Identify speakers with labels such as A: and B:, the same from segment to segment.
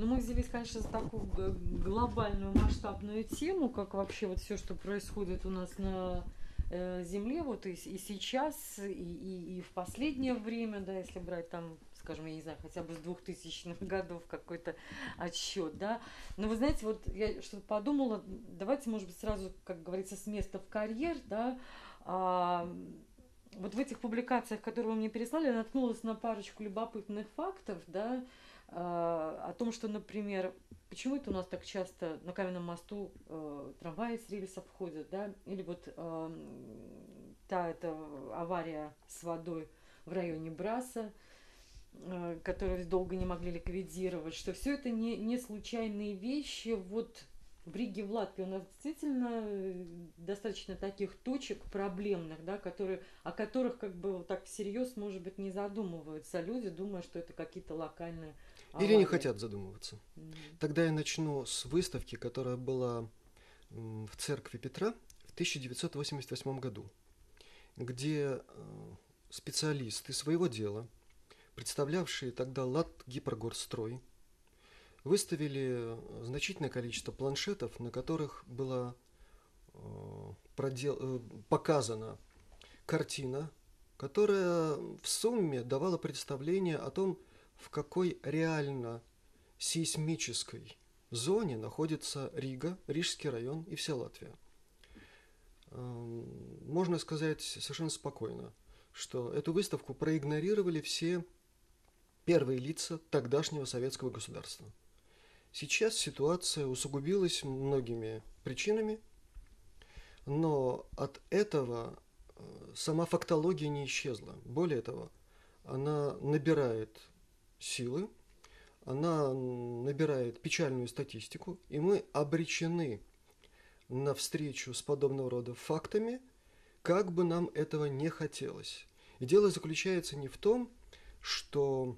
A: Ну, мы взялись, конечно, за такую глобальную масштабную тему, как вообще вот все, что происходит у нас на э, Земле, вот и, и сейчас, и, и, и в последнее время, да, если брать там скажем, я не знаю, хотя бы с 2000-х годов какой-то отсчет, да. Но вы знаете, вот я что-то подумала, давайте, может быть, сразу, как говорится, с места в карьер, да, а, вот в этих публикациях, которые вы мне переслали, я наткнулась на парочку любопытных фактов, да, о том, что, например, почему это у нас так часто на каменном мосту э, трамваи с рельсов ходят, да, или вот э, та эта авария с водой в районе Браса, э, которую долго не могли ликвидировать, что все это не, не случайные вещи, вот в Риге, в Латвии у нас действительно э, достаточно таких точек проблемных, да, которые, о которых как бы так всерьез, может быть, не задумываются люди, думая, что это какие-то локальные
B: аварии. Или не хотят задумываться. Тогда я начну с выставки, которая была в церкви Петра в 1988 году, где э, специалисты своего дела, представлявшие тогда Лат Гипрогорстрой, выставили значительное количество планшетов, на которых была э, продел... Э, показана картина, которая в сумме давала представление о том, в какой реально сейсмической зоне находится Рига, Рижский район и вся Латвия. Эм, можно сказать совершенно спокойно, что эту выставку проигнорировали все первые лица тогдашнего советского государства – Сейчас ситуация усугубилась многими причинами, но от этого э, сама фактология не исчезла. Более того, она набирает силы, она набирает печальную статистику, и мы обречены на встречу с подобного рода фактами, как бы нам этого не хотелось. И дело заключается не в том, что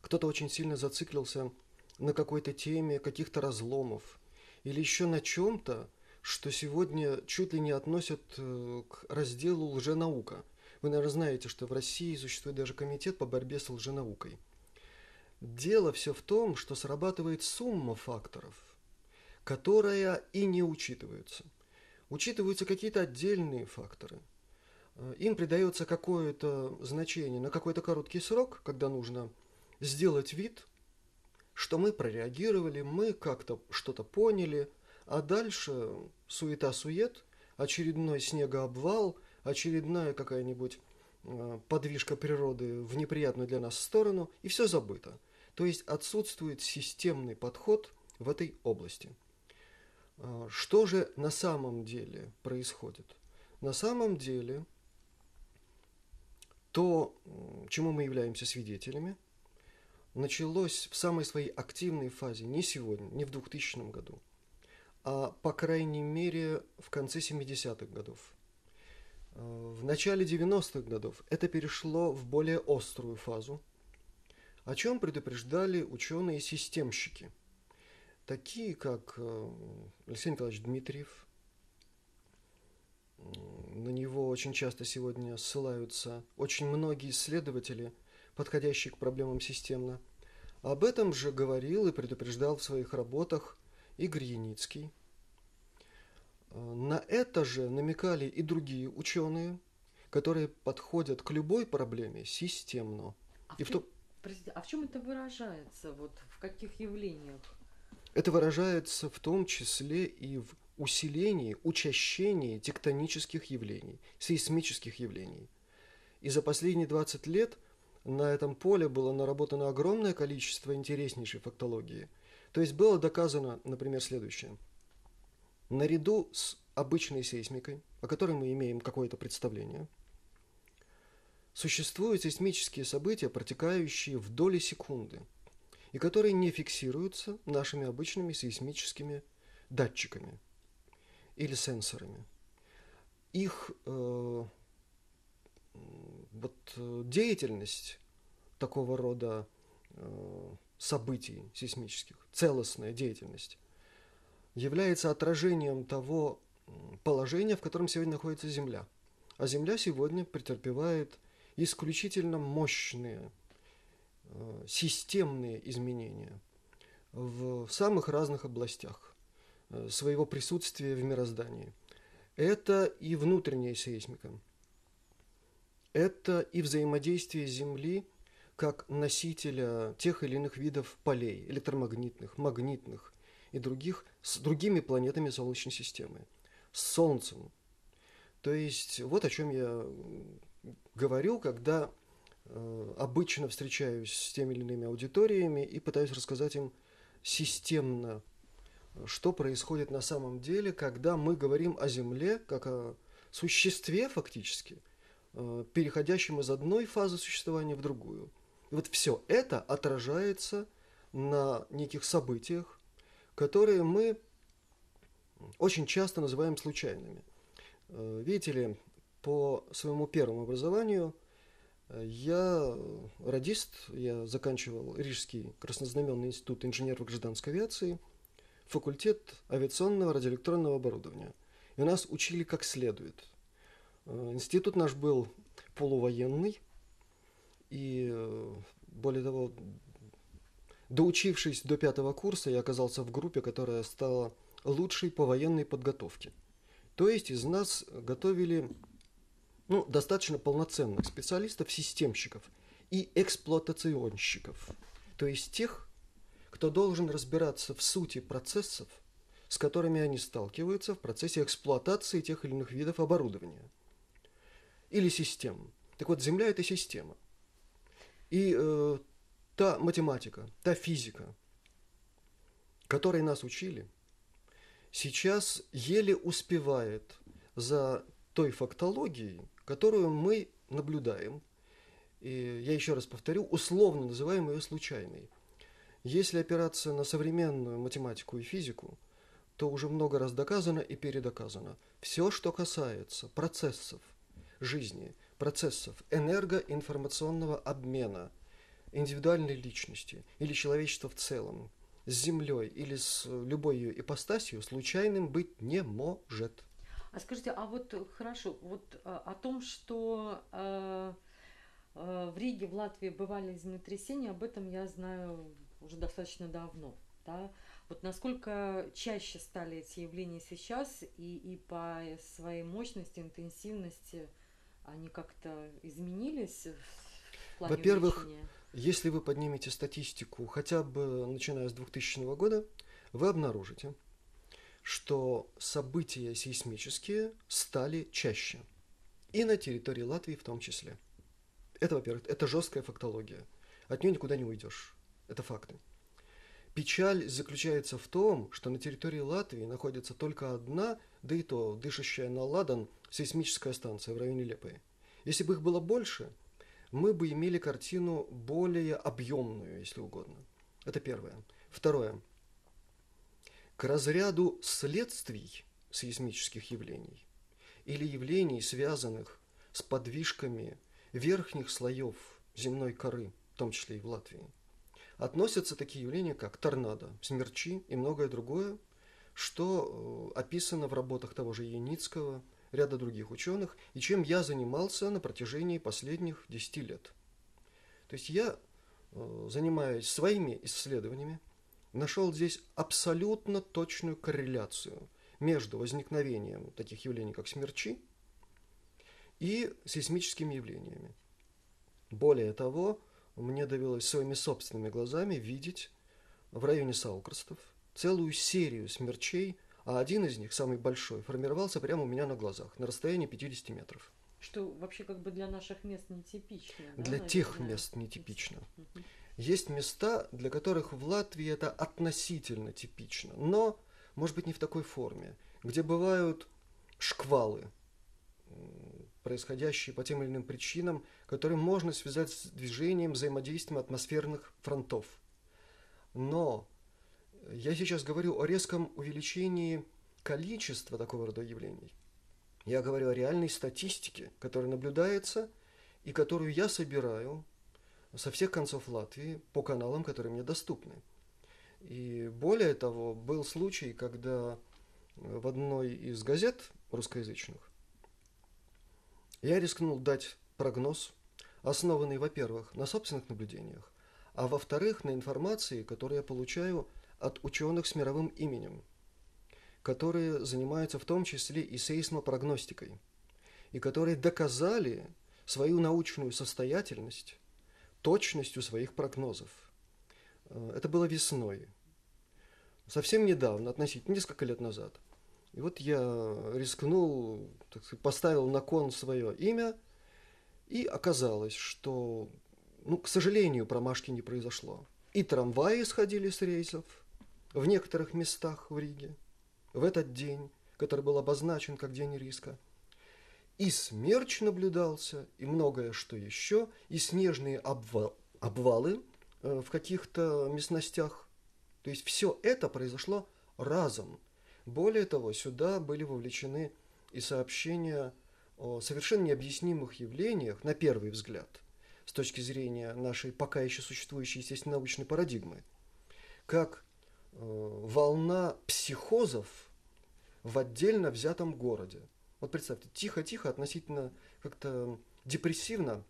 B: кто-то очень сильно зациклился на какой-то теме каких-то разломов или еще на чем-то, что сегодня чуть ли не относят э, к разделу лженаука. Вы, наверное, знаете, что в России существует даже комитет по борьбе с лженаукой. Дело все в том, что срабатывает сумма факторов, которая и не учитывается. Учитываются какие-то отдельные факторы. Э, им придается какое-то значение на какой-то короткий срок, когда нужно сделать вид – что мы прореагировали, мы как-то что-то поняли, а дальше суета-сует, очередной снегообвал, очередная какая-нибудь э, подвижка природы в неприятную для нас сторону, и все забыто. То есть отсутствует системный подход в этой области. Э, что же на самом деле происходит? На самом деле то, чему мы являемся свидетелями – началось в самой своей активной фазе не сегодня, не в 2000 году, а по крайней мере в конце 70-х годов. В начале 90-х годов это перешло в более острую фазу, о чем предупреждали ученые-системщики, такие как э, Алексей Николаевич Дмитриев, на него очень часто сегодня ссылаются очень многие исследователи – подходящий к проблемам системно. Об этом же говорил и предупреждал в своих работах Игорь Яницкий. На это же намекали и другие ученые, которые подходят к любой проблеме системно.
A: А, и в, том... а в чем это выражается? Вот в каких явлениях?
B: Это выражается в том числе и в усилении, учащении тектонических явлений, сейсмических явлений. И за последние 20 лет на этом поле было наработано огромное количество интереснейшей фактологии. То есть было доказано, например, следующее. Наряду с обычной сейсмикой, о которой мы имеем какое-то представление, существуют сейсмические события, протекающие в доли секунды, и которые не фиксируются нашими обычными сейсмическими датчиками или сенсорами. Их э, вот э, деятельность такого рода э, событий сейсмических, целостная деятельность, является отражением того положения, в котором сегодня находится Земля. А Земля сегодня претерпевает исключительно мощные э, системные изменения. в самых разных областях э, своего присутствия в мироздании. Это и внутренняя сейсмика, это и взаимодействие Земли как носителя тех или иных видов полей, электромагнитных, магнитных и других, с другими планетами Солнечной системы, с Солнцем. То есть вот о чем я говорю, когда э, обычно встречаюсь с теми или иными аудиториями и пытаюсь рассказать им системно, что происходит на самом деле, когда мы говорим о Земле как о существе фактически, э, переходящем из одной фазы существования в другую. И вот все это отражается на неких событиях, которые мы очень часто называем случайными. Э, видите ли, по своему первому образованию э, я радист, я заканчивал Рижский краснознаменный институт инженеров гражданской авиации, факультет авиационного радиоэлектронного оборудования. И нас учили как следует. Э, институт наш был полувоенный, и э, более того, доучившись до пятого курса, я оказался в группе, которая стала лучшей по военной подготовке. То есть из нас готовили ну, достаточно полноценных специалистов, системщиков и эксплуатационщиков, то есть тех, кто должен разбираться в сути процессов, с которыми они сталкиваются в процессе эксплуатации тех или иных видов оборудования или систем. Так вот, Земля – это система. И э, та математика, та физика, которой нас учили, сейчас еле успевает за той фактологией, которую мы наблюдаем, и я еще раз повторю, условно называем ее случайной. Если опираться на современную математику и физику, то уже много раз доказано и передоказано. Все, что касается процессов жизни, процессов энергоинформационного обмена индивидуальной личности или человечества в целом с Землей или с любой ее ипостасью случайным быть не может.
A: А скажите, а вот э, хорошо, вот а, о том, что э, э, в Риге, в Латвии бывали землетрясения, об этом я знаю уже достаточно давно. Да? Вот насколько чаще стали эти явления сейчас и, и по своей мощности, интенсивности они как-то изменились
B: Во-первых, если вы поднимете статистику хотя бы начиная с 2000 года, вы обнаружите, что события сейсмические стали чаще. И на территории Латвии в том числе. Это, во-первых, это жесткая фактология. От нее никуда не уйдешь. Это факты. Печаль заключается в том, что на территории Латвии находится только одна, да и то дышащая на ладан, сейсмическая станция в районе Лепы. Если бы их было больше, мы бы имели картину более объемную, если угодно. Это первое. Второе к разряду следствий сейсмических явлений или явлений, связанных с подвижками верхних слоев земной коры, в том числе и в Латвии, относятся такие явления, как торнадо, смерчи и многое другое, что э, описано в работах того же Яницкого, ряда других ученых, и чем я занимался на протяжении последних 10 лет. То есть я э, занимаюсь своими исследованиями, нашел здесь абсолютно точную корреляцию между возникновением таких явлений, как смерчи, и сейсмическими явлениями. Более того, мне довелось своими собственными глазами видеть в районе Саукростов целую серию смерчей, а один из них, самый большой, формировался прямо у меня на глазах, на расстоянии 50 метров.
A: Что вообще как бы для наших мест нетипично.
B: Да, для наверное? тех мест нетипично. Угу. Есть места, для которых в Латвии это относительно типично, но, может быть, не в такой форме, где бывают шквалы, происходящие по тем или иным причинам, которые можно связать с движением, взаимодействием атмосферных фронтов. Но я сейчас говорю о резком увеличении количества такого рода явлений. Я говорю о реальной статистике, которая наблюдается и которую я собираю со всех концов Латвии по каналам, которые мне доступны. И более того, был случай, когда в одной из газет русскоязычных я рискнул дать прогноз, основанный, во-первых, на собственных наблюдениях, а во-вторых, на информации, которую я получаю от ученых с мировым именем, которые занимаются в том числе и сейсмопрогностикой, и которые доказали свою научную состоятельность точностью своих прогнозов. Э, это было весной, совсем недавно, относительно несколько лет назад. И вот я рискнул, так сказать, поставил на кон свое имя, и оказалось, что, ну, к сожалению, промашки не произошло. И трамваи сходили с рейсов в некоторых местах в Риге в этот день, который был обозначен как день риска. И смерч наблюдался, и многое что еще, и снежные обвал, обвалы э, в каких-то местностях. То есть все это произошло разом. Более того, сюда были вовлечены и сообщения о совершенно необъяснимых явлениях, на первый взгляд, с точки зрения нашей пока еще существующей естественно-научной парадигмы, как волна психозов в отдельно взятом городе. Вот представьте, тихо-тихо, относительно как-то депрессивно,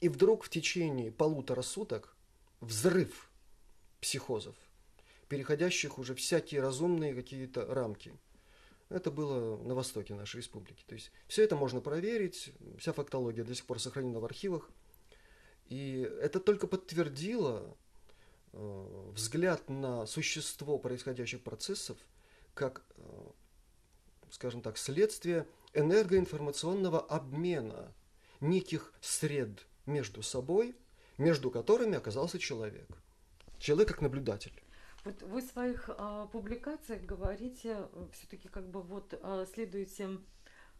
B: и вдруг в течение полутора суток взрыв психозов – переходящих уже всякие разумные какие-то рамки. Это было на востоке нашей республики. То есть все это можно проверить, вся фактология до сих пор сохранена в архивах. И это только подтвердило э, взгляд на существо происходящих процессов как, э, скажем так, следствие энергоинформационного обмена неких сред между собой, между которыми оказался человек. Человек как наблюдатель.
A: Вот вы в своих э, публикациях говорите, э, все-таки как бы вот э, следуете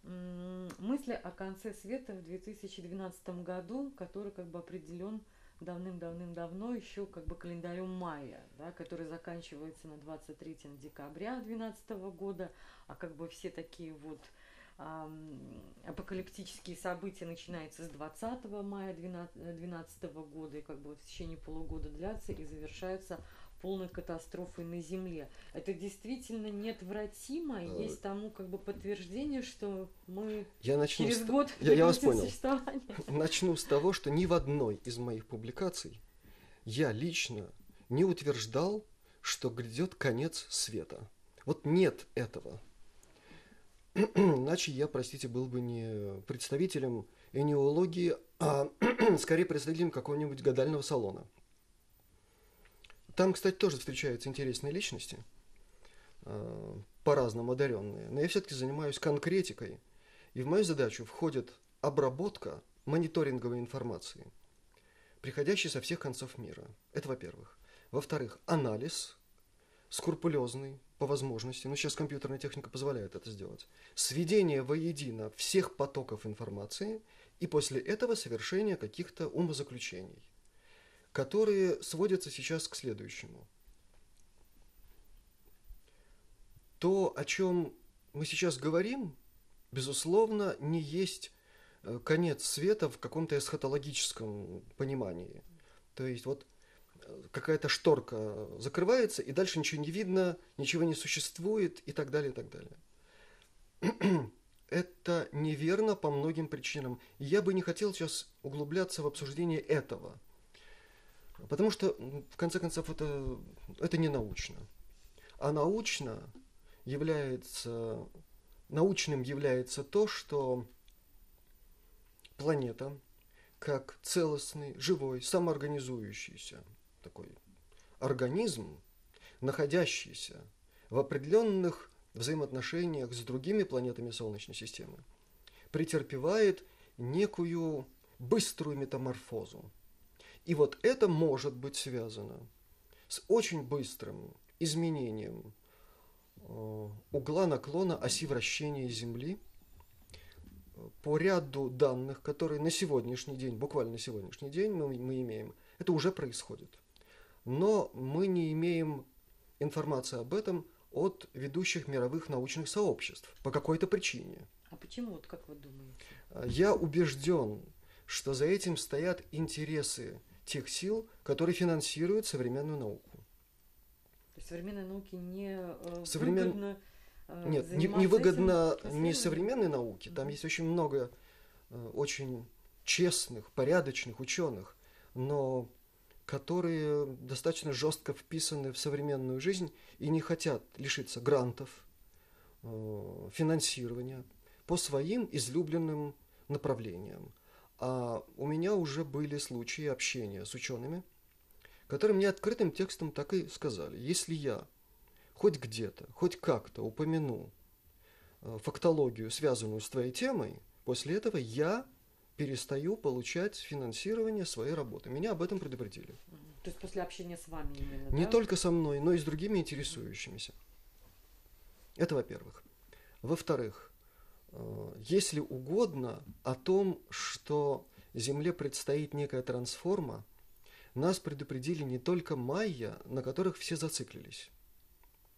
A: э, мысли о конце света в 2012 году, который как бы определен давным-давным-давно еще как бы календарем мая, да, который заканчивается на 23 декабря 2012 года, а как бы все такие вот апокалиптические события начинаются с 20 мая 2012 года и как бы в течение полугода длятся и завершаются полной катастрофой на Земле. Это действительно неотвратимо, а... есть тому как бы подтверждение, что мы
B: я начну
A: через
B: с...
A: год
B: я, я вас понял. Начну с того, что ни в одной из моих публикаций я лично не утверждал, что грядет конец света. Вот нет этого. Иначе я, простите, был бы не представителем энеологии, а скорее представителем какого-нибудь гадального салона. Там, кстати, тоже встречаются интересные личности, э, по-разному одаренные. Но я все-таки занимаюсь конкретикой. И в мою задачу входит обработка мониторинговой информации, приходящей со всех концов мира. Это во-первых. Во-вторых, анализ скрупулезный по возможности, ну сейчас компьютерная техника позволяет это сделать, сведение воедино всех потоков информации и после этого совершение каких-то умозаключений которые сводятся сейчас к следующему. То, о чем мы сейчас говорим, безусловно, не есть э, конец света в каком-то эсхатологическом понимании. То есть вот э, какая-то шторка закрывается, и дальше ничего не видно, ничего не существует и так далее, и так далее. Это неверно по многим причинам. Я бы не хотел сейчас углубляться в обсуждение этого – Потому что, в конце концов, это, это не научно. А научно является, научным является то, что планета, как целостный, живой, самоорганизующийся такой организм, находящийся в определенных взаимоотношениях с другими планетами Солнечной системы, претерпевает некую быструю метаморфозу. И вот это может быть связано с очень быстрым изменением э, угла наклона оси вращения Земли по ряду данных, которые на сегодняшний день, буквально на сегодняшний день мы, мы имеем, это уже происходит. Но мы не имеем информации об этом от ведущих мировых научных сообществ по какой-то причине.
A: А почему, вот как вы думаете?
B: Я убежден, что за этим стоят интересы тех сил, которые финансируют современную науку.
A: То есть современной науке не э,
B: Современ... выгодно э, Нет, не, не выгодно не современной науке. Там есть очень много э, очень честных, порядочных ученых, но которые достаточно жестко вписаны в современную жизнь и не хотят лишиться грантов, э, финансирования по своим излюбленным направлениям. А у меня уже были случаи общения с учеными, которые мне открытым текстом так и сказали. Если я хоть где-то, хоть как-то упомяну э, фактологию, связанную с твоей темой, после этого я перестаю получать финансирование своей работы. Меня об этом предупредили.
A: То есть после общения с вами именно,
B: Не
A: да?
B: только со мной, но и с другими интересующимися. Это во-первых. Во-вторых, если угодно о том, что Земле предстоит некая трансформа, нас предупредили не только майя, на которых все зациклились,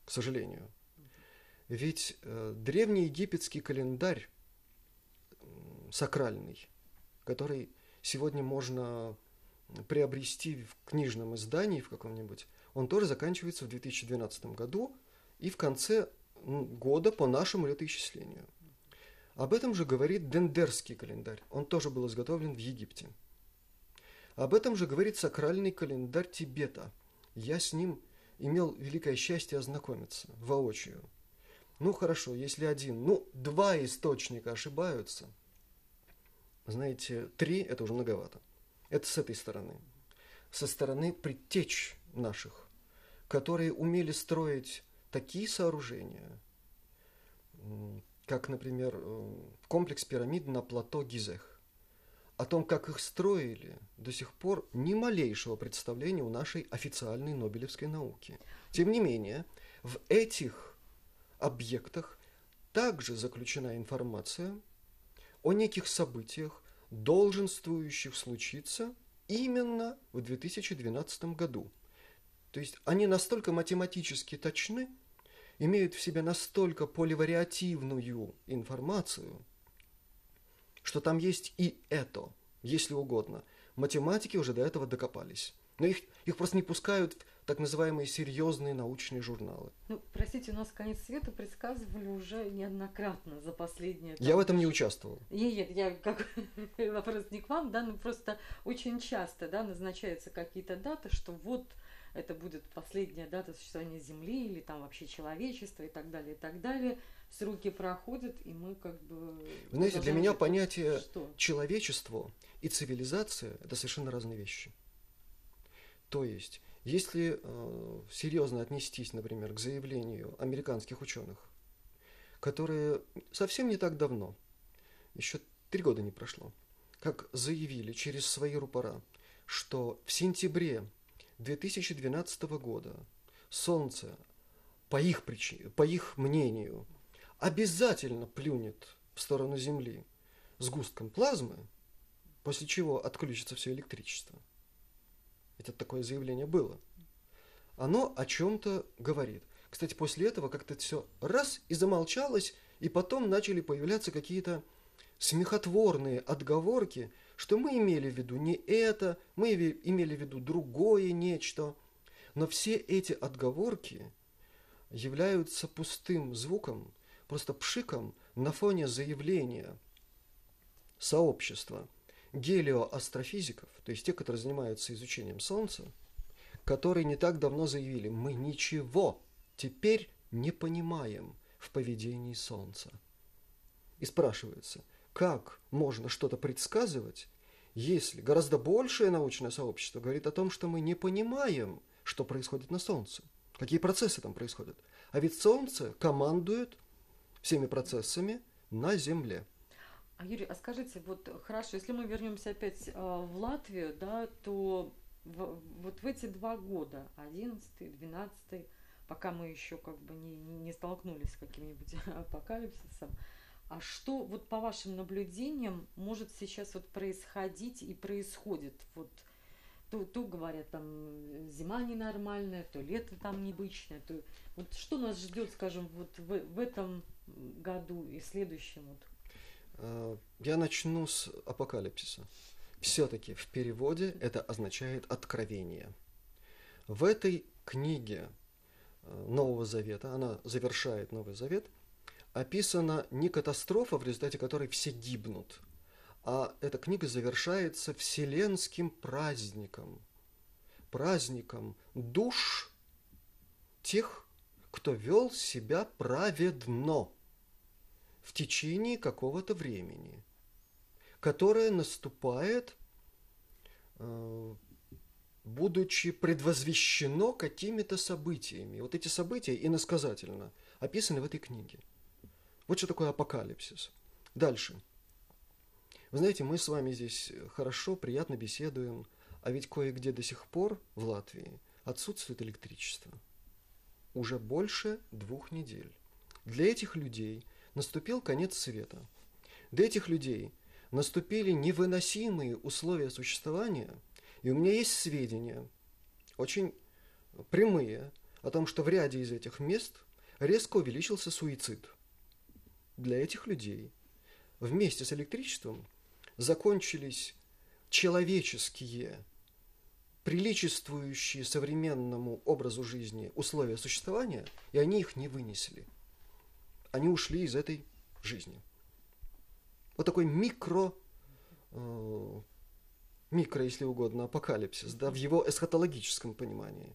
B: к сожалению. Ведь э, древний египетский календарь сакральный, который сегодня можно приобрести в книжном издании в каком-нибудь, он тоже заканчивается в 2012 году и в конце года по нашему летоисчислению. Об этом же говорит Дендерский календарь. Он тоже был изготовлен в Египте. Об этом же говорит сакральный календарь Тибета. Я с ним имел великое счастье ознакомиться воочию. Ну хорошо, если один, ну два источника ошибаются, знаете, три – это уже многовато. Это с этой стороны. Со стороны предтеч наших, которые умели строить такие сооружения, как, например, э, комплекс пирамид на плато Гизех. О том, как их строили, до сих пор ни малейшего представления у нашей официальной Нобелевской науки. Тем не менее, в этих объектах также заключена информация о неких событиях, долженствующих случиться именно в 2012 году. То есть они настолько математически точны, имеют в себе настолько поливариативную информацию, что там есть и это, если угодно. Математики уже до этого докопались. Но их, их просто не пускают в так называемые серьезные научные журналы.
A: Ну, простите, у нас конец света предсказывали уже неоднократно за последние...
B: Я в этом не участвовал.
A: Нет, я как вопрос не к вам, да, но просто очень часто, да, назначаются какие-то даты, что вот это будет последняя дата существования Земли или там вообще человечества и так далее, и так далее. Сроки проходят, и мы как бы...
B: Знаете, для меня понятие что? человечество и цивилизация – это совершенно разные вещи. То есть, если э, серьезно отнестись, например, к заявлению американских ученых, которые совсем не так давно, еще три года не прошло, как заявили через свои рупора, что в сентябре 2012 года Солнце, по их, причине, по их мнению, обязательно плюнет в сторону Земли с густком плазмы, после чего отключится все электричество. Это такое заявление было. Оно о чем-то говорит. Кстати, после этого как-то все раз и замолчалось, и потом начали появляться какие-то смехотворные отговорки, что мы имели в виду не это, мы имели в виду другое нечто. Но все эти отговорки являются пустым звуком, просто пшиком на фоне заявления сообщества гелиоастрофизиков, то есть те, которые занимаются изучением Солнца, которые не так давно заявили, мы ничего теперь не понимаем в поведении Солнца. И спрашивается, как можно что-то предсказывать, если гораздо большее научное сообщество говорит о том, что мы не понимаем, что происходит на Солнце, какие процессы там происходят. А ведь Солнце командует всеми процессами на Земле.
A: А Юрий, а скажите, вот хорошо, если мы вернемся опять э, в Латвию, да, то в, вот в эти два года, 11 12 пока мы еще как бы не, не столкнулись с каким-нибудь апокалипсисом, а что вот по вашим наблюдениям может сейчас вот происходить и происходит? Вот то, то говорят там зима ненормальная, то лето там необычное, то вот что нас ждет, скажем, вот в, в этом году и следующем вот?
B: А, я начну с апокалипсиса. Все-таки в переводе это означает откровение. В этой книге э, Нового Завета, она завершает Новый Завет – описана не катастрофа, в результате которой все гибнут, а эта книга завершается вселенским праздником, праздником душ тех, кто вел себя праведно в течение какого-то времени, которое наступает, э, будучи предвозвещено какими-то событиями. Вот эти события иносказательно описаны в этой книге. Вот что такое апокалипсис. Дальше. Вы знаете, мы с вами здесь хорошо, приятно беседуем, а ведь кое-где до сих пор в Латвии отсутствует электричество. Уже больше двух недель. Для этих людей наступил конец света. Для этих людей наступили невыносимые условия существования, и у меня есть сведения, очень прямые, о том, что в ряде из этих мест резко увеличился суицид. Для этих людей вместе с электричеством закончились человеческие, приличествующие современному образу жизни условия существования, и они их не вынесли – они ушли из этой жизни. Вот такой микро, э, микро, если угодно, апокалипсис, да, в его эсхатологическом понимании.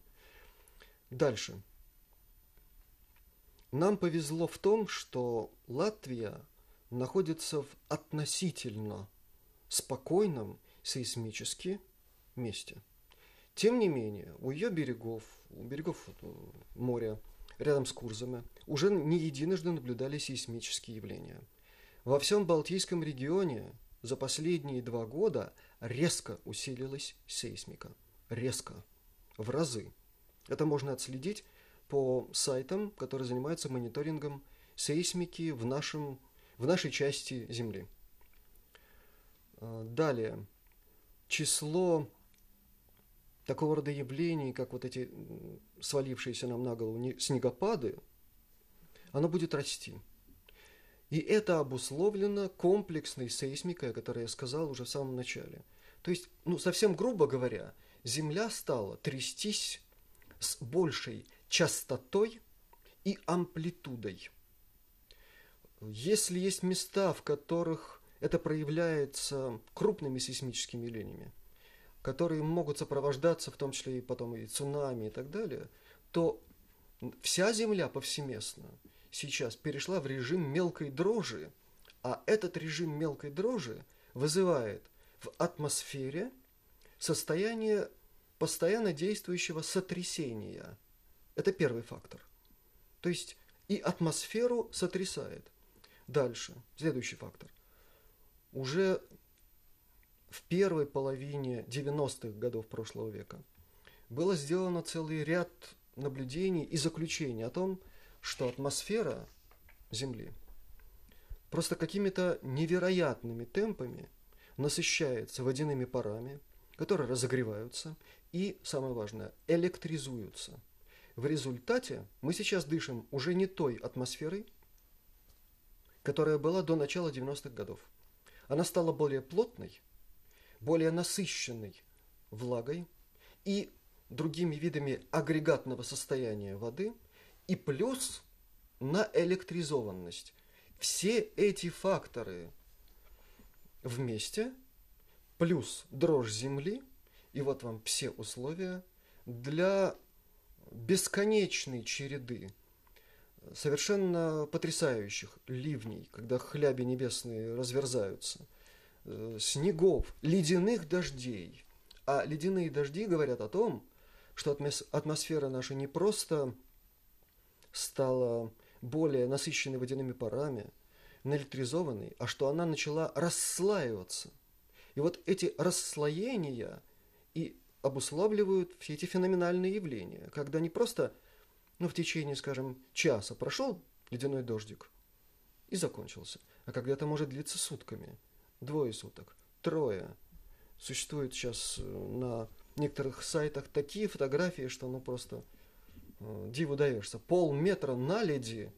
B: Дальше. Нам повезло в том, что Латвия находится в относительно спокойном сейсмически месте. Тем не менее, у ее берегов, у берегов э, моря, рядом с Курзами, уже не единожды наблюдали сейсмические явления. Во всем Балтийском регионе за последние два года резко усилилась сейсмика. Резко. В разы. Это можно отследить по сайтам, которые занимаются мониторингом сейсмики в, нашем, в нашей части Земли. А, далее. Число такого рода явлений, как вот эти свалившиеся нам на голову снегопады, оно будет расти. И это обусловлено комплексной сейсмикой, о которой я сказал уже в самом начале. То есть, ну, совсем грубо говоря, Земля стала трястись с большей частотой и амплитудой. Если есть места, в которых это проявляется крупными сейсмическими явлениями, которые могут сопровождаться в том числе и потом и цунами и так далее, то вся Земля повсеместно сейчас перешла в режим мелкой дрожи, а этот режим мелкой дрожи вызывает в атмосфере состояние постоянно действующего сотрясения. Это первый фактор. То есть и атмосферу сотрясает. Дальше, следующий фактор. Уже в первой половине 90-х годов прошлого века было сделано целый ряд наблюдений и заключений о том, что атмосфера Земли просто какими-то невероятными темпами насыщается водяными парами, которые разогреваются и, самое важное, электризуются. В результате мы сейчас дышим уже не той атмосферой, которая была до начала 90-х годов. Она стала более плотной, более насыщенной влагой и другими видами агрегатного состояния воды, и плюс на электризованность. Все эти факторы вместе, плюс дрожь земли, и вот вам все условия для бесконечной череды совершенно потрясающих ливней, когда хляби небесные разверзаются – Э, снегов, ледяных дождей. А ледяные дожди говорят о том, что атмосфера наша не просто стала более насыщенной водяными парами, наэлектризованной, а что она начала расслаиваться. И вот эти расслоения и обуславливают все эти феноменальные явления, когда не просто ну, в течение, скажем, часа прошел ледяной дождик и закончился, а когда это может длиться сутками – двое суток, трое. Существует сейчас э, на некоторых сайтах такие фотографии, что ну просто э, диву даешься. Полметра наледи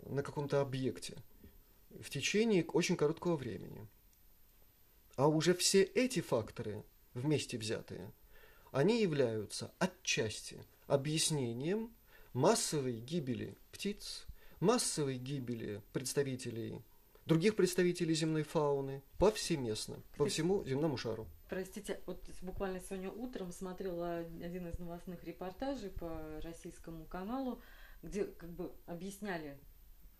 B: на каком-то объекте в течение очень короткого времени. А уже все эти факторы, вместе взятые, они являются отчасти объяснением массовой гибели птиц, массовой гибели представителей других представителей земной фауны повсеместно, по всему земному шару.
A: Простите, вот буквально сегодня утром смотрела один из новостных репортажей по российскому каналу, где как бы объясняли,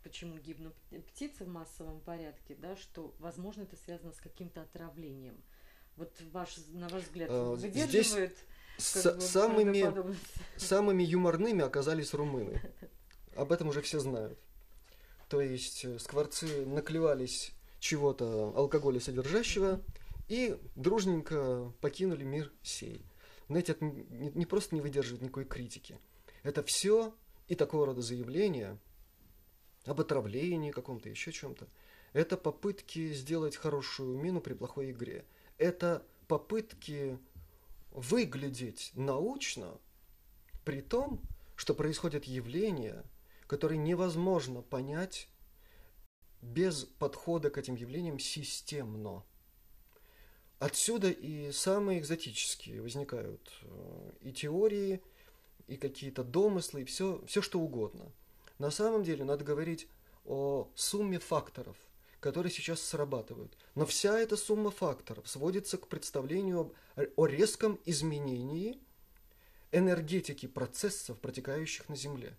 A: почему гибнут птицы в массовом порядке, да, что, возможно, это связано с каким-то отравлением. Вот ваш, на ваш взгляд,
B: А,
A: выдерживает
B: С-
A: как бы,
B: самыми, самыми юморными оказались румыны. Об этом уже все знают. То есть э, скворцы наклевались чего-то алкоголя содержащего и дружненько покинули мир сей. Знаете, это не, не просто не выдерживает никакой критики. Это все и такого рода заявления об отравлении каком-то, еще чем-то. Это попытки сделать хорошую мину при плохой игре. Это попытки выглядеть научно, при том, что происходят явления, которые невозможно понять без подхода к этим явлениям системно. Отсюда и самые экзотические возникают э, и теории, и какие-то домыслы, и все, все что угодно. На самом деле надо говорить о сумме факторов, которые сейчас срабатывают. Но вся эта сумма факторов сводится к представлению о резком изменении энергетики процессов, протекающих на Земле.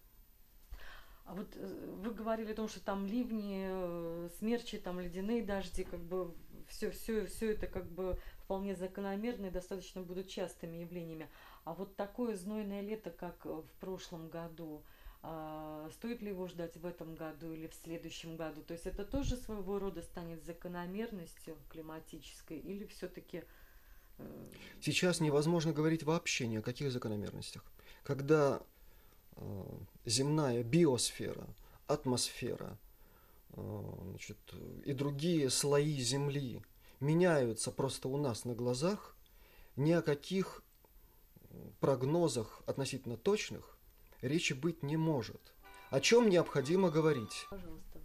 A: А вот э, вы говорили о том, что там ливни, э, смерчи, там ледяные дожди, как бы все, все, все это как бы вполне закономерно и достаточно будут частыми явлениями. А вот такое знойное лето, как э, в прошлом году, стоит ли его ждать в этом году или в следующем году? То есть это тоже своего рода станет закономерностью климатической или все-таки
B: Сейчас невозможно говорить вообще ни о каких закономерностях. Когда э, земная биосфера, атмосфера э, значит, и другие слои Земли меняются просто у нас на глазах, ни о каких прогнозах относительно точных речи быть не может. О чем необходимо говорить?
A: Пожалуйста.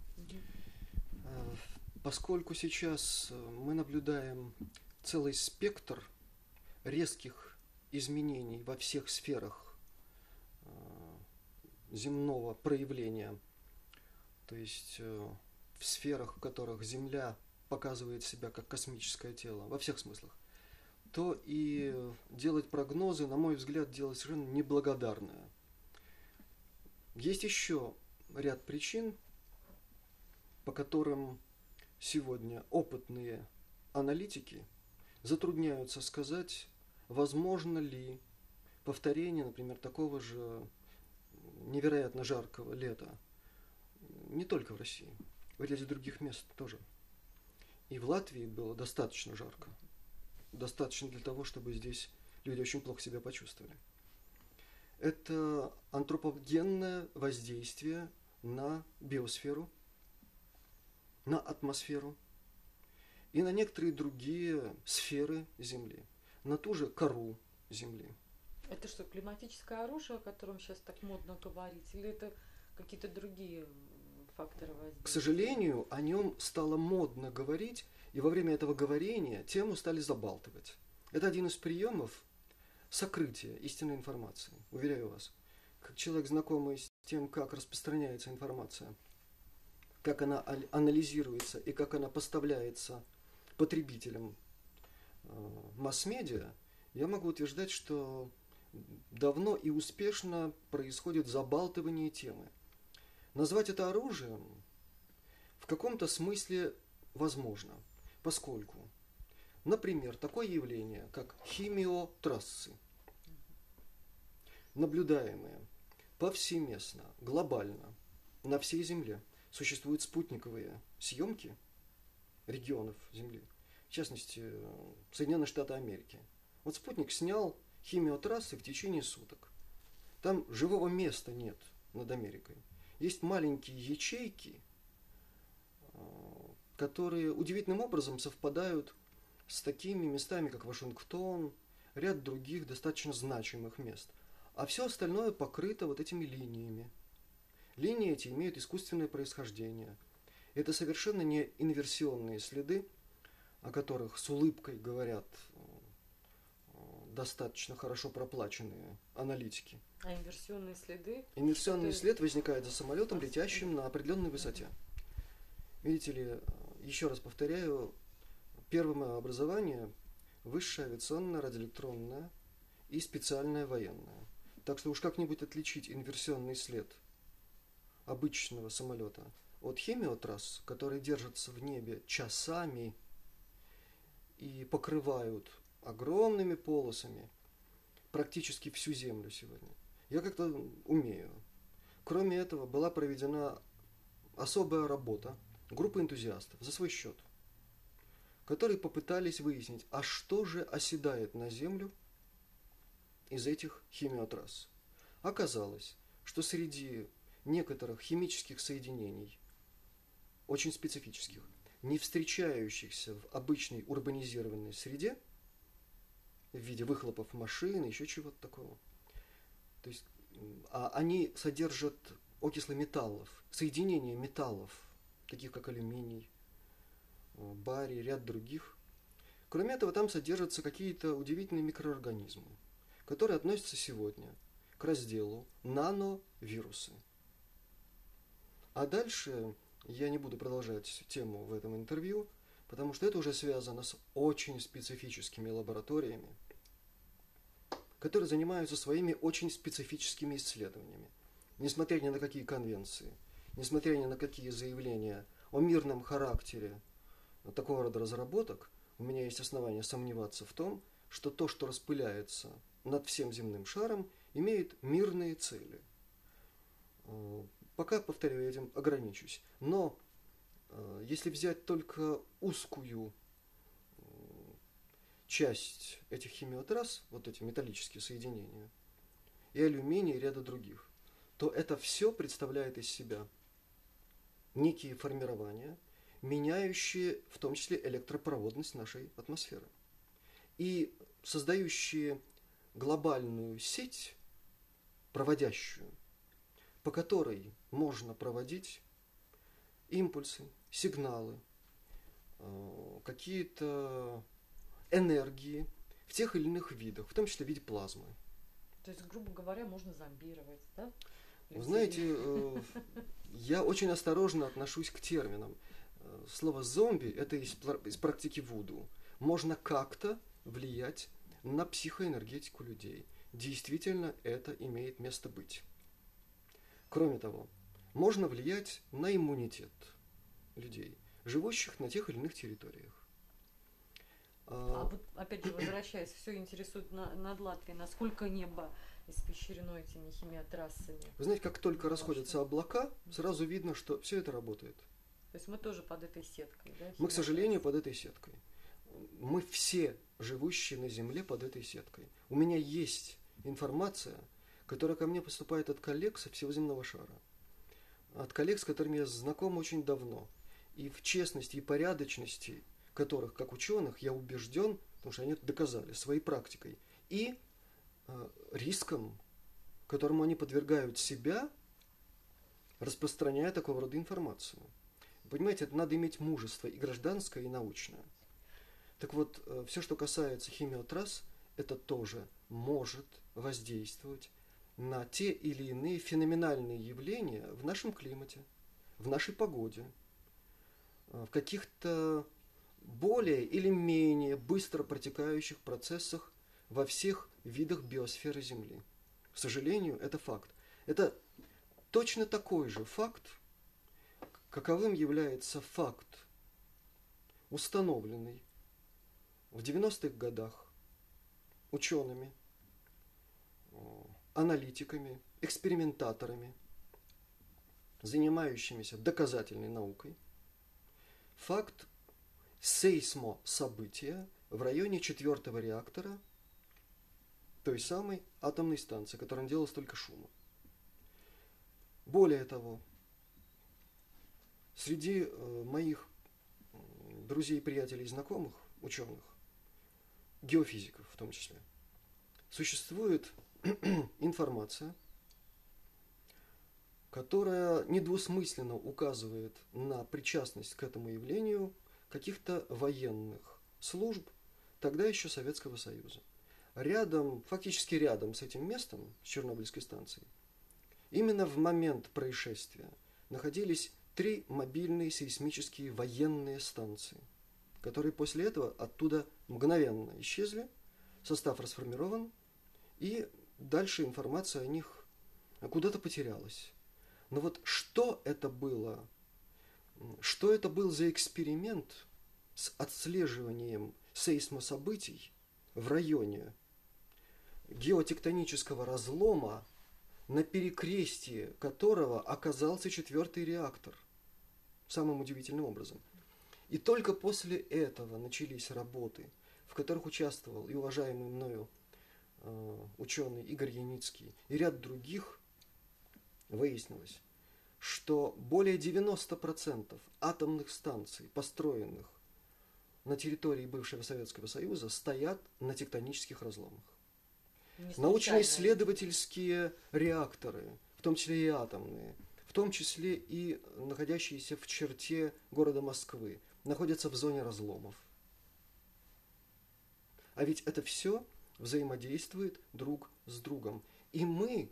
B: Поскольку сейчас э, мы наблюдаем целый спектр резких изменений во всех сферах э, земного проявления, то есть э, в сферах, в которых Земля показывает себя как космическое тело, во всех смыслах, то и делать прогнозы, на мой взгляд, дело совершенно неблагодарное. Есть еще ряд причин, по которым сегодня опытные аналитики затрудняются сказать, возможно ли повторение, например, такого же невероятно жаркого лета не только в России, в ряде других мест тоже. И в Латвии было достаточно жарко. Достаточно для того, чтобы здесь люди очень плохо себя почувствовали. Это антропогенное воздействие на биосферу, на атмосферу и на некоторые другие сферы Земли, на ту же кору Земли.
A: Это что, климатическое оружие, о котором сейчас так модно говорить, или это какие-то другие факторы воздействия?
B: К сожалению, о нем стало модно говорить, и во время этого говорения тему стали забалтывать. Это один из приемов сокрытия истинной информации, уверяю вас. Как человек, знакомый с тем, как распространяется информация, как она ал- анализируется и как она поставляется потребителям э, масс-медиа, я могу утверждать, что давно и успешно происходит забалтывание темы. Назвать это оружием в каком-то смысле возможно, поскольку, например, такое явление, как химиотрассы, наблюдаемые повсеместно, глобально, на всей Земле, существуют спутниковые съемки регионов Земли, в частности, Соединенные Штаты Америки. Вот спутник снял химиотрассы в течение суток. Там живого места нет над Америкой. Есть маленькие ячейки, э, которые удивительным образом совпадают с такими местами, как Вашингтон, ряд других достаточно значимых мест. А все остальное покрыто вот этими линиями. Линии эти имеют искусственное происхождение. Это совершенно не инверсионные следы, о которых с улыбкой говорят э, достаточно хорошо проплаченные аналитики.
A: А инверсионные следы?
B: Инверсионный след возникает за самолетом, летящим на определенной высоте. Видите ли, еще раз повторяю, первое мое образование – высшее авиационное, радиоэлектронное и специальное военное. Так что уж как-нибудь отличить инверсионный след обычного самолета от химиотрасс, которые держатся в небе часами и покрывают огромными полосами практически всю Землю сегодня. Я как-то умею. Кроме этого, была проведена особая работа группы энтузиастов за свой счет, которые попытались выяснить, а что же оседает на Землю из этих химиотрасс. Оказалось, что среди некоторых химических соединений, очень специфических, не встречающихся в обычной урбанизированной среде, в виде выхлопов машин, еще чего-то такого. То есть а они содержат окислы металлов, соединения металлов, таких как алюминий, барий, ряд других. Кроме этого, там содержатся какие-то удивительные микроорганизмы, которые относятся сегодня к разделу нановирусы. А дальше я не буду продолжать тему в этом интервью, потому что это уже связано с очень специфическими лабораториями, которые занимаются своими очень специфическими исследованиями. Несмотря ни на какие конвенции, несмотря ни на какие заявления о мирном характере такого рода разработок, у меня есть основания сомневаться в том, что то, что распыляется над всем земным шаром, имеет мирные цели. Э, пока, повторяю, этим ограничусь. Но э, если взять только узкую э, часть этих химиотрасс, вот эти металлические соединения, и алюминий, и ряда других, то это все представляет из себя некие формирования, меняющие в том числе электропроводность нашей атмосферы. И создающие глобальную сеть, проводящую, по которой можно проводить импульсы, сигналы, э, какие-то энергии в тех или иных видах, в том числе в виде плазмы.
A: То есть, грубо говоря, можно зомбировать, да?
B: Вы знаете, э, я очень осторожно отношусь к терминам. Слово «зомби» – это из, из практики Вуду. Можно как-то влиять на психоэнергетику людей. Действительно, это имеет место быть. Кроме того, можно влиять на иммунитет людей, живущих на тех или иных территориях.
A: А, а вот опять же, возвращаясь, все интересует на, над Латвией, насколько небо испещрено этими химиотрассами.
B: Вы знаете, как только расходятся облака, сразу видно, что все это работает.
A: То есть мы тоже под этой сеткой, да?
B: Мы, к сожалению, под этой сеткой. Мы все живущие на Земле под этой сеткой. У меня есть информация, которая ко мне поступает от коллег со всего земного шара. От коллег, с которыми я знаком очень давно. И в честности и порядочности которых, как ученых, я убежден, потому что они это доказали своей практикой, и э, риском, которому они подвергают себя, распространяя такого рода информацию. Понимаете, это надо иметь мужество и гражданское, и научное. Так вот, э, все, что касается химиотрасс, это тоже может воздействовать на те или иные феноменальные явления в нашем климате, в нашей погоде, э, в каких-то более или менее быстро протекающих процессах во всех видах биосферы Земли. К сожалению, это факт. Это точно такой же факт, каковым является факт, установленный в 90-х годах учеными, аналитиками, экспериментаторами, занимающимися доказательной наукой, факт сейсмо события в районе четвертого реактора той самой атомной станции, которая делала столько шума. Более того, среди э, моих друзей, приятелей, знакомых, ученых, геофизиков в том числе, существует информация, которая недвусмысленно указывает на причастность к этому явлению каких-то военных служб, тогда еще Советского Союза. Рядом, фактически рядом с этим местом, с Чернобыльской станцией, именно в момент происшествия находились три мобильные сейсмические военные станции, которые после этого оттуда мгновенно исчезли, состав расформирован, и дальше информация о них куда-то потерялась. Но вот что это было? Что это был за эксперимент с отслеживанием сейсмособытий в районе геотектонического разлома, на перекрестии которого оказался четвертый реактор. Самым удивительным образом. И только после этого начались работы, в которых участвовал и уважаемый мною э, ученый Игорь Яницкий и ряд других, выяснилось, что более 90% атомных станций, построенных на территории бывшего Советского Союза, стоят на тектонических разломах. Научно-исследовательские реакторы, в том числе и атомные, в том числе и находящиеся в черте города Москвы, находятся в зоне разломов. А ведь это все взаимодействует друг с другом. И мы,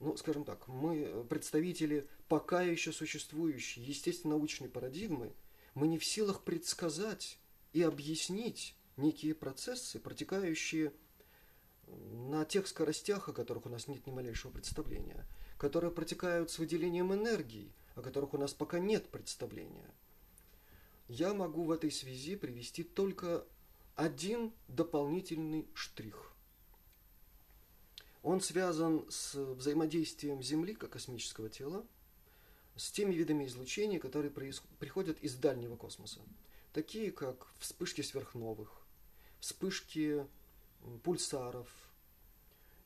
B: ну, скажем так, мы представители пока еще существующей естественно-научной парадигмы, мы не в силах предсказать и объяснить некие процессы, протекающие на тех скоростях, о которых у нас нет ни малейшего представления, которые протекают с выделением энергии, о которых у нас пока нет представления. Я могу в этой связи привести только один дополнительный штрих. Он связан с взаимодействием Земли как космического тела с теми видами излучения, которые приходят из дальнего космоса, такие как вспышки сверхновых, вспышки пульсаров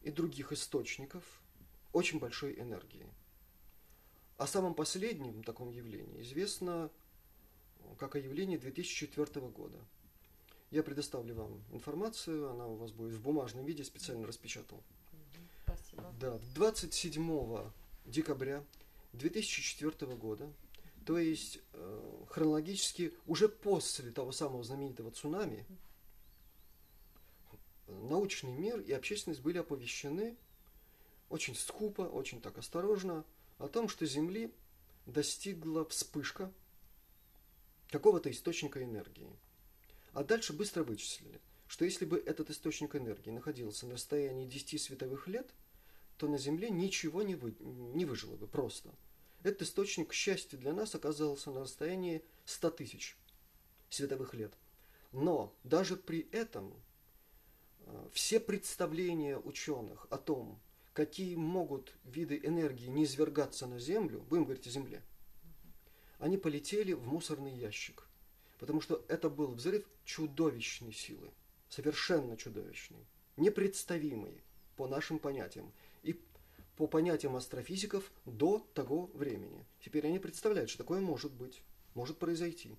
B: и других источников очень большой энергии. О самом последнем таком явлении известно как о явлении 2004 года. Я предоставлю вам информацию, она у вас будет в бумажном виде, специально распечатал.
A: Спасибо.
B: Да, 27 декабря 2004 года, то есть э, хронологически уже после того самого знаменитого цунами, научный мир и общественность были оповещены очень скупо, очень так осторожно о том, что Земли достигла вспышка какого-то источника энергии. А дальше быстро вычислили, что если бы этот источник энергии находился на расстоянии 10 световых лет, то на Земле ничего не, вы, не выжило бы просто. Этот источник, к счастью для нас, оказался на расстоянии 100 тысяч световых лет. Но даже при этом все представления ученых о том, какие могут виды энергии не извергаться на Землю, будем говорить о Земле, они полетели в мусорный ящик. Потому что это был взрыв чудовищной силы, совершенно чудовищный, непредставимый по нашим понятиям и по понятиям астрофизиков до того времени. Теперь они представляют, что такое может быть, может произойти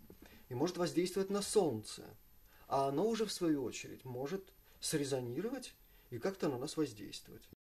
B: и может воздействовать на Солнце. А оно уже, в свою очередь, может срезонировать и как-то на нас воздействовать.